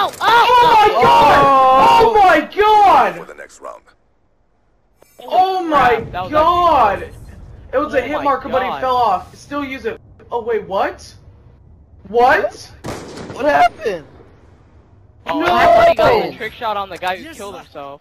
Oh oh, oh, oh my god! Oh, oh my god! For the next round. Oh my god! It was a hit marker, but he fell off. Still use it. Oh wait, what? What? What happened? Oh, No! I he got a trick shot on the guy who killed himself.